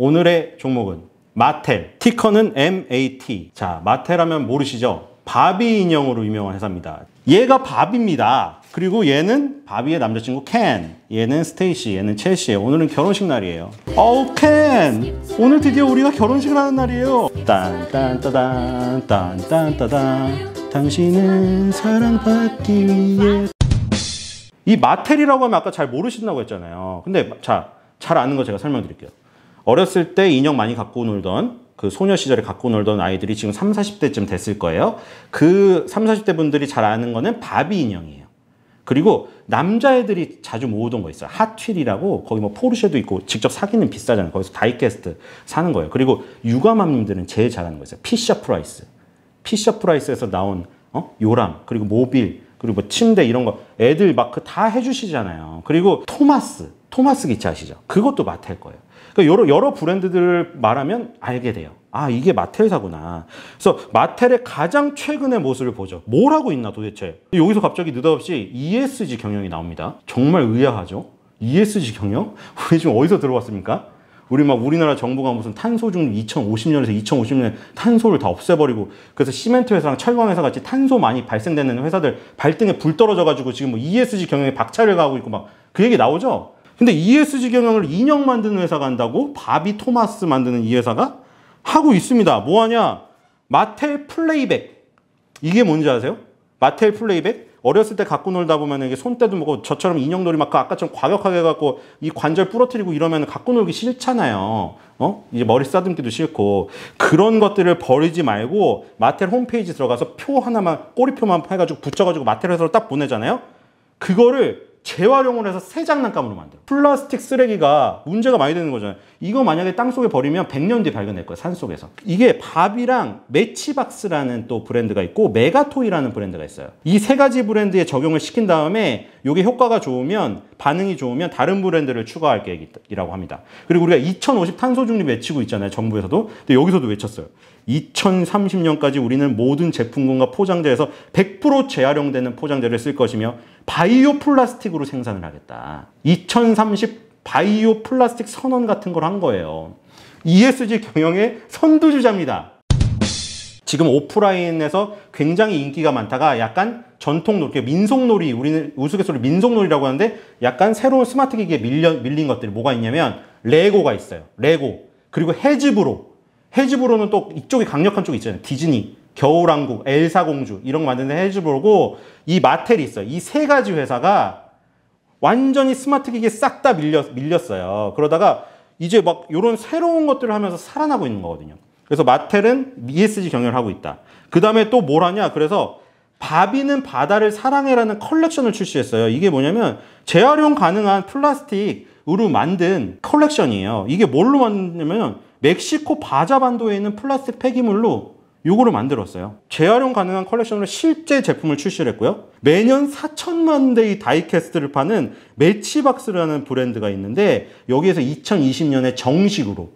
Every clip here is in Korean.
오늘의 종목은 마텔, 티커는 MAT. 자, 마텔하면 모르시죠? 바비 인형으로 유명한 회사입니다. 얘가 바비입니다. 그리고 얘는 바비의 남자친구 켄. 얘는 스테이시, 얘는 첼시예요. 오늘은 결혼식 날이에요. 어우 켄! 오늘 드디어 우리가 결혼식을 하는 날이에요. 딴딴따단, 딴딴따단. 당신은 사랑받기 위해 이 마텔이라고 하면 아까 잘 모르신다고 했잖아요. 근데 자, 잘 아는 거 제가 설명드릴게요. 어렸을 때 인형 많이 갖고 놀던 그 소녀 시절에 갖고 놀던 아이들이 지금 3, 40대쯤 됐을 거예요. 그 3, 40대 분들이 잘 아는 거는 바비 인형이에요. 그리고 남자애들이 자주 모으던 거 있어요. 핫휠이라고 거기 뭐 포르쉐도 있고 직접 사기는 비싸잖아요. 거기서 diecast 사는 거예요. 그리고 육아맘님들은 제일 잘하는 거 있어요. 피셔 프라이스. 피셔 프라이스에서 나온 어? 요람 그리고 모빌 그리고 뭐 침대 이런 거 애들 마크 다 해주시잖아요. 그리고 토마스 토마스 기차 아시죠? 그것도 마텔 거예요. 그러니까 여러 여러 브랜드들을 말하면 알게 돼요. 아 이게 마텔사구나. 그래서 마텔의 가장 최근의 모습을 보죠. 뭘 하고 있나 도대체. 여기서 갑자기 느닷없이 ESG 경영이 나옵니다. 정말 의아하죠. ESG 경영? 우리 지금 어디서 들어왔습니까? 우리 막 우리나라 정부가 무슨 탄소 중립 2050년에서 2050년 탄소를 다 없애버리고 그래서 시멘트 회사랑 철강 회사 같이 탄소 많이 발생되는 회사들 발등에 불 떨어져가지고 지금 뭐 ESG 경영에 박차를 가고 있고 막 그 얘기 나오죠. 근데 ESG 경영을 인형 만드는 회사가 한다고 바비 토마스 만드는 이 회사가 하고 있습니다. 뭐 하냐? 마텔 Playback. 이게 뭔지 아세요? 마텔 Playback? 어렸을 때 갖고 놀다 보면 이게 손때도 먹고 저처럼 인형놀이 막 아까처럼 과격하게 갖고 이 관절 부러뜨리고 이러면 갖고 놀기 싫잖아요. 어? 이제 머리 쓰다듬기도 싫고 그런 것들을 버리지 말고 마텔 홈페이지 들어가서 표 하나만 꼬리표만 해가지고 붙여가지고 마텔 회사로 딱 보내잖아요. 그거를 재활용을 해서 새 장난감으로 만들어. 플라스틱 쓰레기가 문제가 많이 되는 거잖아요. 이거 만약에 땅 속에 버리면 100년 뒤에 발견될 거예요. 산 속에서. 이게 바비랑 매치박스라는 또 브랜드가 있고 메가토이라는 브랜드가 있어요. 이 세 가지 브랜드에 적용을 시킨 다음에 이게 효과가 좋으면 반응이 좋으면 다른 브랜드를 추가할 계획이라고 합니다. 그리고 우리가 2050 탄소 중립 외치고 있잖아요. 정부에서도. 근데 여기서도 외쳤어요. 2030년까지 우리는 모든 제품군과 포장재에서 100% 재활용되는 포장재를 쓸 것이며 바이오 플라스틱으로 생산을 하겠다. 2030 바이오 플라스틱 선언 같은 걸 한 거예요. ESG 경영의 선두주자입니다. 지금 오프라인에서 굉장히 인기가 많다가 약간 전통놀이, 민속놀이, 우리는 우스갯소리 민속놀이라고 하는데 약간 새로운 스마트 기기에 밀려, 밀린 것들이 뭐가 있냐면 레고가 있어요. 레고. 그리고 해즈브로. 해즈브로는 또 이쪽이 강력한 쪽이 있잖아요. 디즈니, 겨울왕국, 엘사 공주 이런 거 만드는 해즈브로고 이 마텔이 있어요. 이 세 가지 회사가 완전히 스마트 기기에 싹 다 밀렸, 밀렸어요. 그러다가 이제 막 이런 새로운 것들을 하면서 살아나고 있는 거거든요. 그래서 마텔은 ESG 경영을 하고 있다. 그 다음에 또 뭘 하냐? 그래서 바비는 바다를 사랑해라는 컬렉션을 출시했어요. 이게 뭐냐면 재활용 가능한 플라스틱으로 만든 컬렉션이에요. 이게 뭘로 만드냐면 멕시코 바자반도에 있는 플라스틱 폐기물로 요거를 만들었어요. 재활용 가능한 컬렉션으로 실제 제품을 출시를 했고요. 매년 4천만 대의 die-cast를 파는 매치박스라는 브랜드가 있는데 여기에서 2020년에 정식으로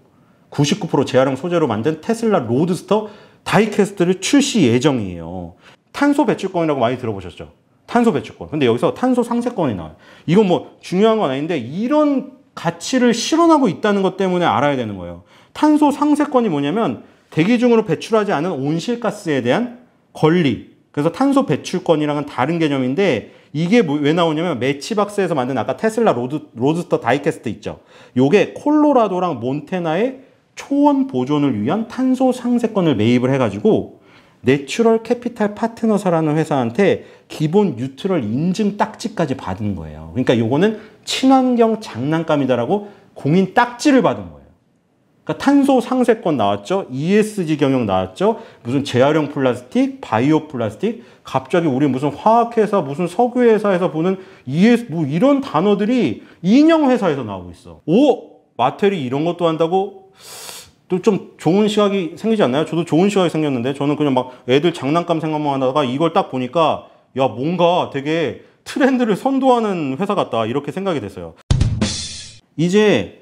99% 재활용 소재로 만든 테슬라 로드스터 die-cast를 출시 예정이에요. 탄소 배출권이라고 많이 들어보셨죠? 탄소 배출권. 근데 여기서 탄소 상쇄권이 나와요. 이건 뭐 중요한 건 아닌데 이런 가치를 실현하고 있다는 것 때문에 알아야 되는 거예요. 탄소 상쇄권이 뭐냐면 대기 중으로 배출하지 않은 온실가스에 대한 권리. 그래서 탄소 배출권이랑은 다른 개념인데 이게 뭐, 왜 나오냐면 매치박스에서 만든 아까 테슬라 로드, 로드스터 die-cast 있죠. 요게 콜로라도랑 몬태나의 초원 보존을 위한 탄소 상쇄권을 매입을 해가지고 Natural Capital Partners사라는 회사한테 carbon neutral 인증 딱지까지 받은 거예요. 그러니까 요거는 친환경 장난감이다라고 공인 딱지를 받은 거예요. 그러니까 탄소 상세권 나왔죠. ESG 경영 나왔죠. 무슨 재활용 플라스틱, 바이오 플라스틱. 갑자기 우리 무슨 화학회사, 무슨 석유회사에서 보는 ES, 뭐 이런 단어들이 인형회사에서 나오고 있어. 오! 마텔이 이런 것도 한다고? 또 좀 좋은 시각이 생기지 않나요? 저도 좋은 시각이 생겼는데 저는 그냥 막 애들 장난감 생각만 하다가 이걸 딱 보니까 야, 뭔가 되게 트렌드를 선도하는 회사 같다. 이렇게 생각이 됐어요. 이제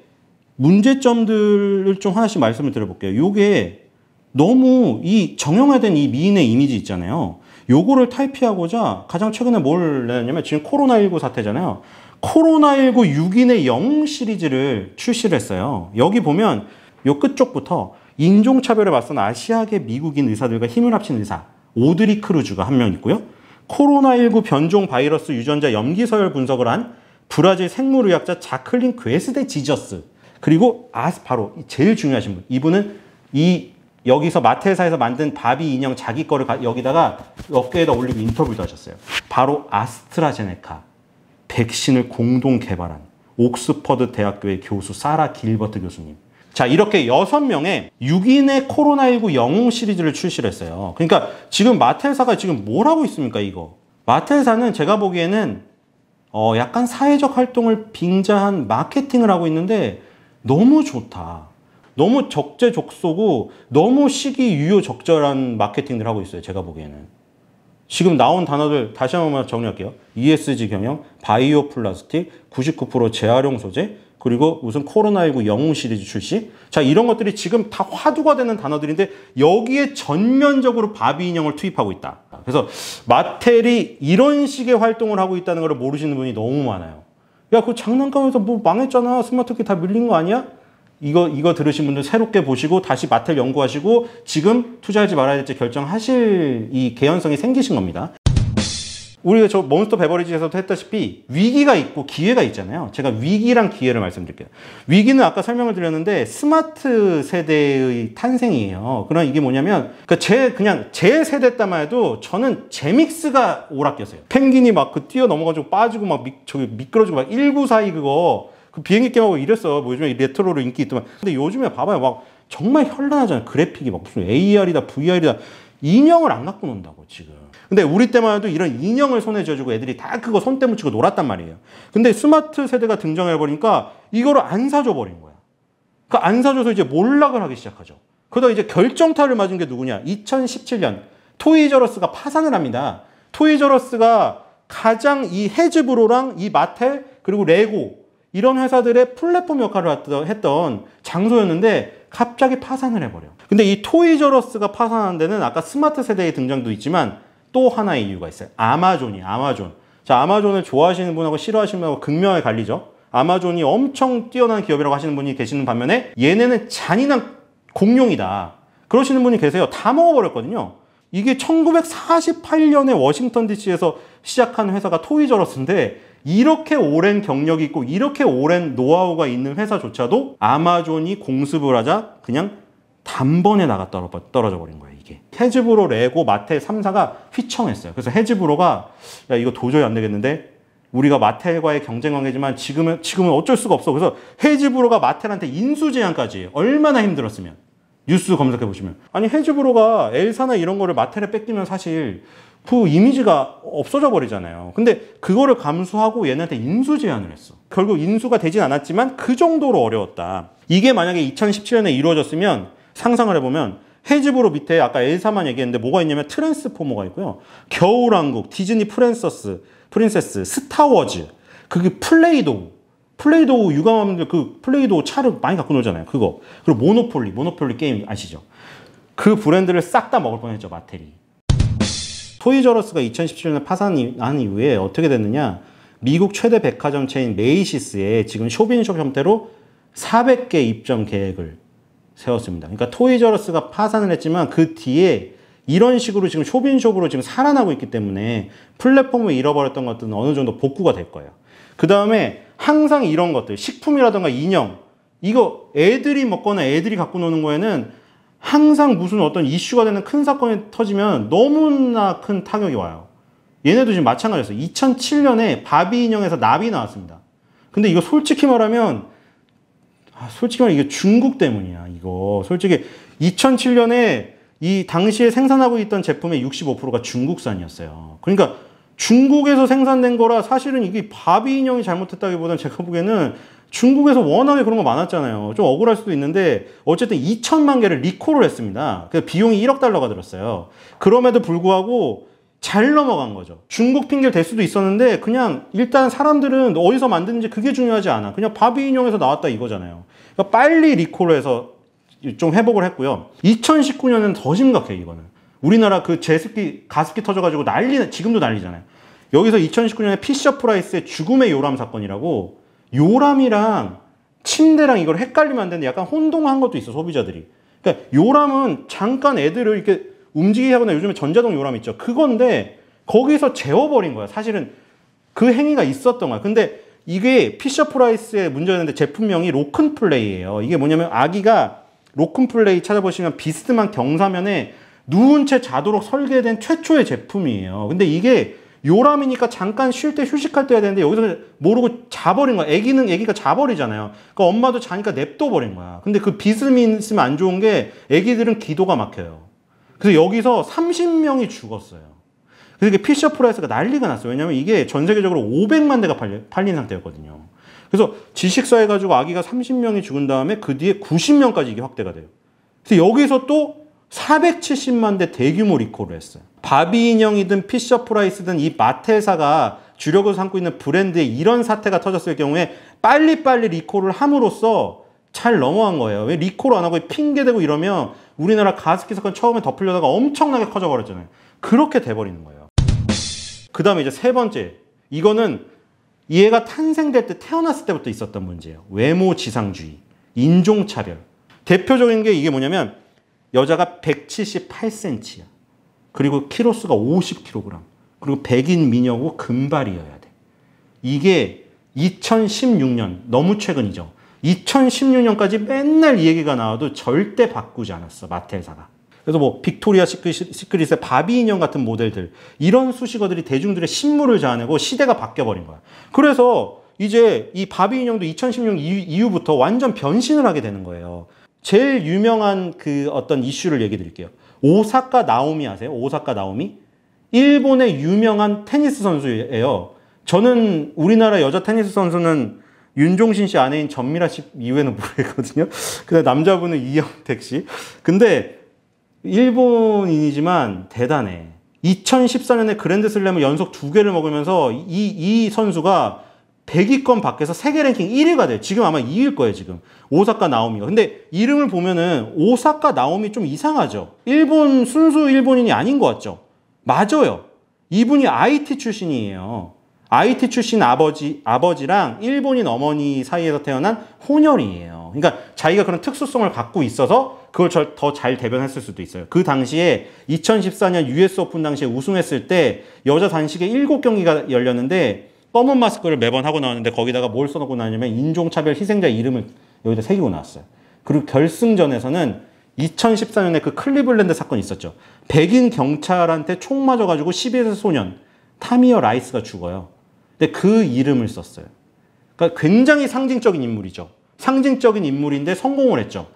문제점들을 좀 하나씩 말씀을 드려볼게요. 요게 너무 이 정형화된 이 미인의 이미지 있잖아요. 요거를 탈피하고자 가장 최근에 뭘 내냐면 지금 코로나19 사태잖아요. 코로나19 6인의 0 시리즈를 출시를 했어요. 여기 보면 요 끝쪽부터 인종차별에 맞선 아시아계 미국인 의사들과 힘을 합친 의사 오드리 크루즈가 한 명 있고요. 코로나19 변종 바이러스 유전자 염기 서열 분석을 한 브라질 생물의학자 자클린 괴스데 지저스 그리고 아스 바로 제일 중요하신 분 이분은 이 여기서 마테사에서 만든 바비 인형 자기 거를 여기다가 어깨에다 올리고 인터뷰도 하셨어요. 바로 아스트라제네카 백신을 공동 개발한 옥스퍼드 대학교의 교수 사라 길버트 교수님. 자, 이렇게 여섯 명의 6인의 코로나19 영웅 시리즈를 출시를 했어요. 그러니까 지금 마텔사가 지금 뭘 하고 있습니까, 이거? 마텔사는 제가 보기에는 어, 약간 사회적 활동을 빙자한 마케팅을 하고 있는데 너무 좋다. 너무 적재적소고 너무 시기 유효적절한 마케팅을 하고 있어요. 제가 보기에는. 지금 나온 단어들 다시 한번 정리할게요. ESG 경영, 바이오 플라스틱, 99% 재활용 소재, 그리고 무슨 코로나19 영웅 시리즈 출시. 자, 이런 것들이 지금 다 화두가 되는 단어들인데 여기에 전면적으로 바비 인형을 투입하고 있다. 그래서 마텔이 이런 식의 활동을 하고 있다는 걸 모르시는 분이 너무 많아요. 야, 그 장난감에서 뭐 망했잖아. 스마트 기기에 다 밀린 거 아니야? 이거 이거 들으신 분들 새롭게 보시고 다시 마텔 연구하시고 지금 투자하지 말아야 될지 결정하실 이 개연성이 생기신 겁니다. 우리가 저 몬스터 베버리지에서도 했다시피 위기가 있고 기회가 있잖아요. 제가 위기랑 기회를 말씀드릴게요. 위기는 아까 설명을 드렸는데 스마트 세대의 탄생이에요. 그럼 이게 뭐냐면 그러니까 제 그냥 제 세대 때만 해도 저는 제믹스가 오락기였어요. 펭귄이 막 그 뛰어 넘어가지고 빠지고 막 미, 저기 미끄러지고 막 1942 그거 그 비행기 게임하고 이랬어. 뭐 요즘에 레트로로 인기 있더만. 근데 요즘에 봐봐요. 막 정말 현란하잖아요. 그래픽이 막 무슨 AR이다, VR이다. 인형을 안 갖고 논다고 지금. 근데 우리 때만 해도 이런 인형을 손에 쥐어주고 애들이 다 그거 손때 묻히고 놀았단 말이에요. 근데 스마트 세대가 등장해버리니까 이거를 안 사줘 버린 거야. 그안 사줘서 이제 몰락을 하기 시작하죠. 그러다 이제 결정타를 맞은 게 누구냐? 2017년 토이저러스가 파산을 합니다. 토이저러스가 가장 이 헤즈브로랑 이 마텔 그리고 레고 이런 회사들의 플랫폼 역할을 했던 장소였는데 갑자기 파산을 해버려. 근데 이 토이저러스가 파산한 데는 아까 스마트 세대의 등장도 있지만 또 하나의 이유가 있어요. 아마존이, 아마존. 자, 아마존을 좋아하시는 분하고 싫어하시는 분하고 극명하게 갈리죠. 아마존이 엄청 뛰어난 기업이라고 하시는 분이 계시는 반면에 얘네는 잔인한 공룡이다. 그러시는 분이 계세요. 다 먹어버렸거든요. 이게 1948년에 워싱턴 DC에서 시작한 회사가 토이저러스인데 이렇게 오랜 경력이 있고 이렇게 오랜 노하우가 있는 회사조차도 아마존이 공습을 하자 그냥 단번에 나가 떨어져 버린 거예요. 이게. 헤즈브로, 레고, 마텔 3사가 휘청했어요. 그래서 헤즈브로가 야 이거 도저히 안 되겠는데 우리가 마텔과의 경쟁 관계지만 지금은 지금은 어쩔 수가 없어. 그래서 헤즈브로가 마텔한테 인수 제한까지 얼마나 힘들었으면 뉴스 검색해 보시면 아니 헤즈브로가 엘사나 이런 거를 마텔에 뺏기면 사실 그 이미지가 없어져 버리잖아요. 근데 그거를 감수하고 얘네한테 인수 제한을 했어. 결국 인수가 되진 않았지만 그 정도로 어려웠다. 이게 만약에 2017년에 이루어졌으면 상상을 해보면 헤즈브로 밑에 아까 엘사만 얘기했는데 뭐가 있냐면 트랜스포머가 있고요. 겨울왕국, 디즈니 princess, princess, 스타워즈, 그게 플레이도우. 플레이도우 유명한데 그 플레이도우 찰흙 많이 갖고 놀잖아요. 그거. 그리고 모노폴리, 모노폴리 게임 아시죠? 그 브랜드를 싹 다 먹을 뻔했죠, 마텔이. 토이저러스가 2017년에 파산한 이후에 어떻게 됐느냐? 미국 최대 백화점 체인 메이시스에 지금 shop in shop 형태로 400개 입점 계획을 세웠습니다. 그러니까 토이저러스가 파산을 했지만 그 뒤에 이런 식으로 지금 쇼빈숍으로 지금 살아나고 있기 때문에 플랫폼을 잃어버렸던 것들은 어느 정도 복구가 될 거예요. 그 다음에 항상 이런 것들, 식품이라든가 인형, 이거 애들이 먹거나 애들이 갖고 노는 거에는 항상 무슨 어떤 이슈가 되는 큰 사건이 터지면 너무나 큰 타격이 와요. 얘네도 지금 마찬가지였어요. 2007년에 바비 인형에서 나비 나왔습니다. 근데 이거 솔직히 말하면 아, 솔직히 말하면 이게 중국 때문이야, 이거. 솔직히 2007년에 이 당시에 생산하고 있던 제품의 65%가 중국산이었어요. 그러니까 중국에서 생산된 거라 사실은 이게 바비 인형이 잘못했다기보다는 제가 보기에는 중국에서 워낙에 그런 거 많았잖아요. 좀 억울할 수도 있는데 어쨌든 2천만 개를 리콜을 했습니다. 그 비용이 1억 달러가 들었어요. 그럼에도 불구하고 잘 넘어간 거죠. 중국 핑계를 댈 수도 있었는데 그냥 일단 사람들은 어디서 만드는지 그게 중요하지 않아. 그냥 바비 인형에서 나왔다 이거잖아요. 그러니까 빨리 리콜을 해서 좀 회복을 했고요. 2019년은 더 심각해 이거는. 우리나라 그 제습기 가습기 터져가지고 난리 지금도 난리잖아요. 여기서 2019년에 피셔 프라이스의 죽음의 요람 사건이라고 요람이랑 침대랑 이걸 헷갈리면 안 되는데 약간 혼동한 것도 있어 소비자들이. 그러니까 요람은 잠깐 애들을 이렇게 움직이게 하거나 요즘에 전자동 요람 있죠. 그건데 거기서 재워버린 거야. 사실은 그 행위가 있었던 거야. 근데 이게 피셔 프라이스의 문제였는데 제품명이 Rock 'n Play예요. 이게 뭐냐면 아기가 Rock 'n Play 찾아보시면 비스듬한 경사면에 누운 채 자도록 설계된 최초의 제품이에요. 근데 이게 요람이니까 잠깐 쉴 때 휴식할 때 해야 되는데 여기서 모르고 자버린 거야. 애기는 애기가 자버리잖아요. 그러니까 엄마도 자니까 냅둬 버린 거야. 근데 그 비스듬히 있으면 안 좋은 게 애기들은 기도가 막혀요. 그래서 여기서 30명이 죽었어요. 그래서 이게 피셔 프라이스가 난리가 났어요. 왜냐면 이게 전 세계적으로 500만 대가 팔려, 팔린 상태였거든요. 그래서 질식사 해가지고 아기가 30명이 죽은 다음에 그 뒤에 90명까지 이게 확대가 돼요. 그래서 여기서 또 470만 대 대규모 리콜을 했어요. 바비 인형이든 피셔 프라이스든 이 마텔사가 주력을 삼고 있는 브랜드에 이런 사태가 터졌을 경우에 빨리빨리 리콜을 함으로써 잘 넘어간 거예요. 왜 리콜 안 하고 핑계대고 이러면 우리나라 가습기 사건 처음에 덮으려다가 엄청나게 커져버렸잖아요. 그렇게 돼버리는 거예요. 그 다음에 이제 세 번째. 이거는 얘가 탄생될 때 태어났을 때부터 있었던 문제예요. 외모 지상주의, 인종차별. 대표적인 게 이게 뭐냐면 여자가 178cm야. 그리고 키로수가 50kg. 그리고 백인 미녀고 금발이어야 돼. 이게 2016년, 너무 최근이죠. 2016년까지 맨날 이 얘기가 나와도 절대 바꾸지 않았어, 마텔사가. 그래서 뭐 빅토리아 시크릿 의 바비 인형 같은 모델들 이런 수식어들이 대중들의 신물을 자아내고 시대가 바뀌어버린 거야. 그래서 이제 이 바비 인형도 2016년 이후부터 완전 변신을 하게 되는 거예요. 제일 유명한 그 어떤 이슈를 얘기 드릴게요. 오사카 나오미 아세요? 오사카 나오미? 일본의 유명한 테니스 선수예요. 저는 우리나라 여자 테니스 선수는 윤종신 씨 아내인 전미라 씨 이후에는 모르겠거든요. 근데 남자분은 이형택 씨. 근데 일본인이지만 대단해. 2014년에 그랜드 슬램을 연속 두 개를 먹으면서 이, 이 선수가 100위권 밖에서 세계 랭킹 1위가 돼. 지금 아마 2위일 거예요, 지금. 오사카 나오미가. 근데 이름을 보면은 오사카 나오미 좀 이상하죠? 일본, 순수 일본인이 아닌 것 같죠? 맞아요. 이분이 아이티 출신이에요. 아이티 출신 아버지, 아버지랑 일본인 어머니 사이에서 태어난 혼혈이에요. 그러니까 자기가 그런 특수성을 갖고 있어서 그걸 더 잘 대변했을 수도 있어요. 그 당시에 2014년 US 오픈 당시에 우승했을 때 여자 단식에 7경기가 열렸는데 검은 마스크를 매번 하고 나왔는데 거기다가 뭘 써놓고 나왔냐면 인종차별 희생자 이름을 여기다 새기고 나왔어요. 그리고 결승전에서는 2014년에 그 클리블랜드 사건이 있었죠. 백인 경찰한테 총 맞아가지고 12세 소년 타미어 라이스가 죽어요. 근데 그 이름을 썼어요. 그러니까 굉장히 상징적인 인물이죠. 상징적인 인물인데 성공을 했죠.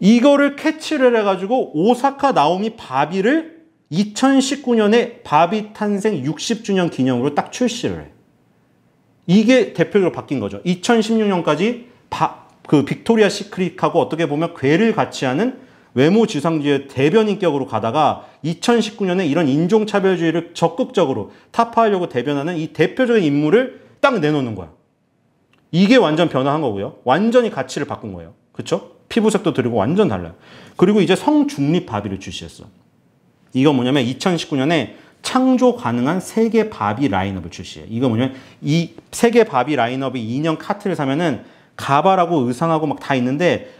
이거를 캐치를 해가지고 오사카 나오미 바비를 2019년에 바비 탄생 60주년 기념으로 딱 출시를 해. 이게 대표적으로 바뀐 거죠. 2016년까지 바, 그 빅토리아 시크릿하고 어떻게 보면 괴를 같이 하는 외모 지상주의 대변 인격으로 가다가 2019년에 이런 인종차별주의를 적극적으로 타파하려고 대변하는 이 대표적인 인물을 딱 내놓는 거야. 이게 완전 변화한 거고요. 완전히 가치를 바꾼 거예요. 그쵸? 피부색도 드리고 완전 달라요. 그리고 이제 성중립 바비를 출시했어. 이거 뭐냐면 2019년에 창조 가능한 세계 바비 라인업을 출시해. 이거 뭐냐면 이 세계 바비 라인업이 2년 카트를 사면은 가발하고 의상하고 막 다 있는데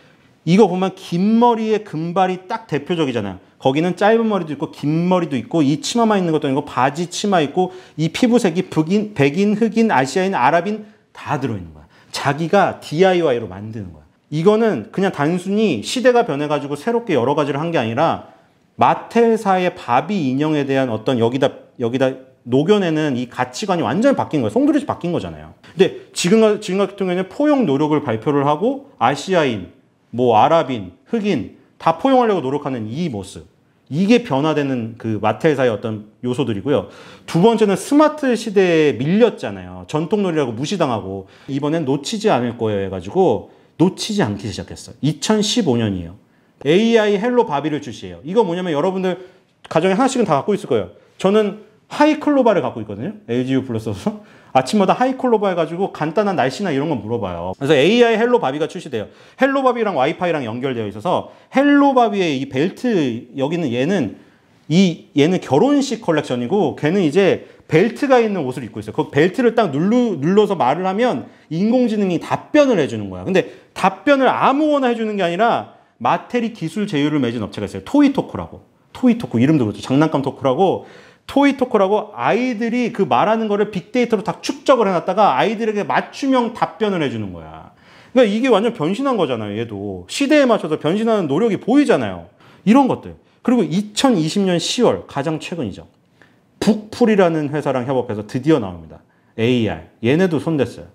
이거 보면 긴 머리에 금발이 딱 대표적이잖아요. 거기는 짧은 머리도 있고 긴 머리도 있고 이 치마만 있는 것도 아니고 바지 치마 있고 이 피부색이 북인, 백인, 흑인, 아시아인, 아랍인 다 들어있는 거야. 자기가 DIY로 만드는 거야. 이거는 그냥 단순히 시대가 변해가지고 새롭게 여러 가지를 한 게 아니라 마텔사의 바비 인형에 대한 어떤 여기다 여기다 녹여내는 이 가치관이 완전히 바뀐 거예요. 송두리째 바뀐 거잖아요. 근데 지금, 지금 같은 경우에는 포용 노력을 발표를 하고 아시아인, 뭐 아랍인, 흑인 다 포용하려고 노력하는 이 모습. 이게 변화되는 그 마텔사의 어떤 요소들이고요. 두 번째는 스마트 시대에 밀렸잖아요. 전통놀이라고 무시당하고 이번엔 놓치지 않을 거예요 해가지고 놓치지 않기 시작했어요. 2015년이에요. AI 헬로 바비를 출시해요. 이거 뭐냐면 여러분들 가정에 하나씩은 다 갖고 있을 거예요. 저는 하이클로바를 갖고 있거든요. LGU 플러스에서. 아침마다 하이클로바 해가지고 간단한 날씨나 이런 거 물어봐요. 그래서 AI 헬로바비가 출시돼요. 헬로바비랑 와이파이랑 연결되어 있어서 헬로바비의 이 벨트 여기는 얘는 이 얘는 결혼식 컬렉션이고 걔는 이제 벨트가 있는 옷을 입고 있어요. 그 벨트를 딱 눌러, 눌러서 말을 하면 인공지능이 답변을 해주는 거야. 근데 답변을 아무거나 해주는 게 아니라 마텔이 기술 제휴를 맺은 업체가 있어요. 토이토크라고. 토이토크 이름도 그렇죠. 장난감 토크라고 토이토크라고 아이들이 그 말하는 거를 빅데이터로 다 축적을 해놨다가 아이들에게 맞춤형 답변을 해주는 거야. 그러니까 이게 완전 변신한 거잖아요. 얘도 시대에 맞춰서 변신하는 노력이 보이잖아요. 이런 것들. 그리고 2020년 10월 가장 최근이죠. 북풀이라는 회사랑 협업해서 드디어 나옵니다. AR. 얘네도 손댔어요.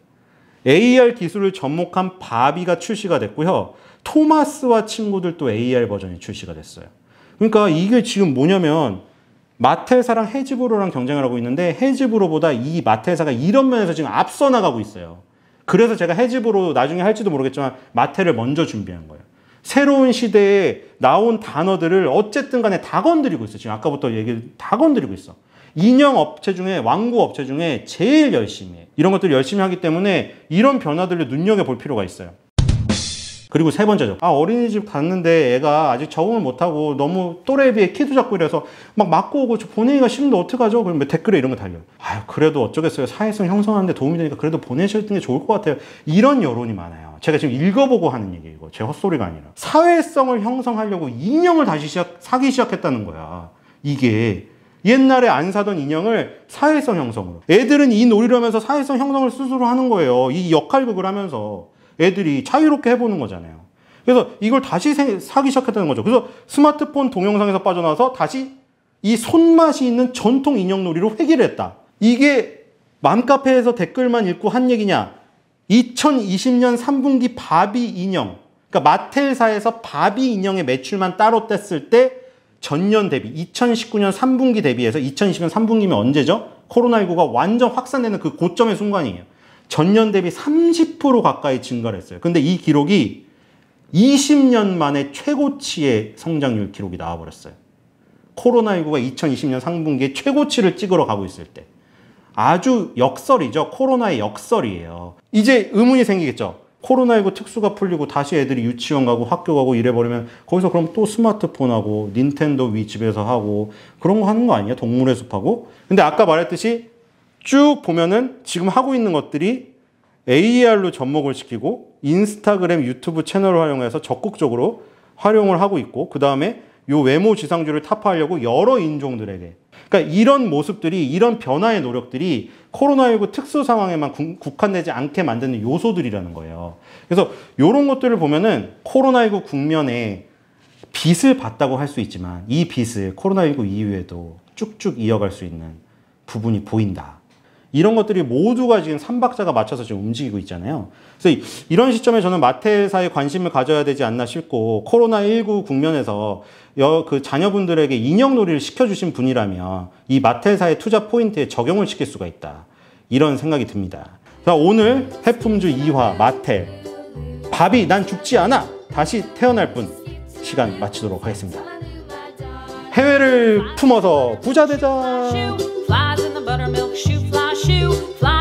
AR 기술을 접목한 바비가 출시가 됐고요. 토마스와 친구들도 AR 버전이 출시가 됐어요. 그러니까 이게 지금 뭐냐면 마텔사랑 헤즈브로랑 경쟁을 하고 있는데 헤즈브로보다 이 마텔사가 이런 면에서 지금 앞서 나가고 있어요. 그래서 제가 헤즈브로 나중에 할지도 모르겠지만 마텔을 먼저 준비한 거예요. 새로운 시대에 나온 단어들을 어쨌든 간에 다 건드리고 있어. 지금 아까부터 얘기 다 건드리고 있어. 인형 업체 중에 왕구 업체 중에 제일 열심히 해. 이런 것들을 열심히 하기 때문에 이런 변화들을 눈여겨 볼 필요가 있어요. 그리고 세 번째죠. 아, 어린이집 갔는데 애가 아직 적응을 못하고 너무 또래에 비해 키도 작고 이래서 막 맞고 오고 보내기가 싫은데 어떡하죠? 그러면 댓글에 이런 거 달려요. 아유, 그래도 어쩌겠어요. 사회성 형성하는데 도움이 되니까 그래도 보내셨는 게 좋을 것 같아요. 이런 여론이 많아요. 제가 지금 읽어보고 하는 얘기 이거. 제 헛소리가 아니라. 사회성을 형성하려고 인형을 다시 시작, 사기 시작했다는 거야. 이게. 옛날에 안 사던 인형을 사회성 형성으로. 애들은 이 놀이를 하면서 사회성 형성을 스스로 하는 거예요. 이 역할극을 하면서. 애들이 자유롭게 해보는 거잖아요. 그래서 이걸 다시 사기 시작했다는 거죠. 그래서 스마트폰 동영상에서 빠져나와서 다시 이 손맛이 있는 전통 인형 놀이로 회귀를 했다. 이게 맘카페에서 댓글만 읽고 한 얘기냐? 2020년 3분기 바비 인형, 그러니까 마텔사에서 바비 인형의 매출만 따로 뗐을 때 전년 대비 2019년 3분기 대비해서 2020년 3분기면 언제죠? 코로나19가 완전 확산되는 그 고점의 순간이에요. 전년 대비 30% 가까이 증가를 했어요. 근데 이 기록이 20년 만에 최고치의 성장률 기록이 나와버렸어요. 코로나19가 2020년 상분기에 최고치를 찍으러 가고 있을 때. 아주 역설이죠. 코로나의 역설이에요. 이제 의문이 생기겠죠. 코로나19 특수가 풀리고 다시 애들이 유치원 가고 학교 가고 이래버리면 거기서 그럼 또 스마트폰 하고 닌텐도 위 집에서 하고 그런 거 하는 거 아니야? 동물의 숲하고. 근데 아까 말했듯이 쭉 보면은 지금 하고 있는 것들이 AR로 접목을 시키고 인스타그램, 유튜브 채널을 활용해서 적극적으로 활용을 하고 있고 그 다음에 요 외모 지상주를 타파하려고 여러 인종들에게 그러니까 이런 모습들이 이런 변화의 노력들이 코로나19 특수 상황에만 국한되지 않게 만드는 요소들이라는 거예요. 그래서 이런 것들을 보면은 코로나19 국면에 빚을 봤다고 할 수 있지만 이 빚을 코로나19 이후에도 쭉쭉 이어갈 수 있는 부분이 보인다. 이런 것들이 모두가 지금 삼박자가 맞춰서 지금 움직이고 있잖아요. 그래서 이런 시점에 저는 마테사에 관심을 가져야 되지 않나 싶고 코로나19 국면에서 그 자녀분들에게 인형놀이를 시켜주신 분이라면 이 마테사의 투자 포인트에 적용을 시킬 수가 있다. 이런 생각이 듭니다. 자, 오늘 해품주 2화 마텔 밥이 난 죽지 않아 다시 태어날 뿐 시간 마치도록 하겠습니다. 해외를 품어서 부자 되자. fly.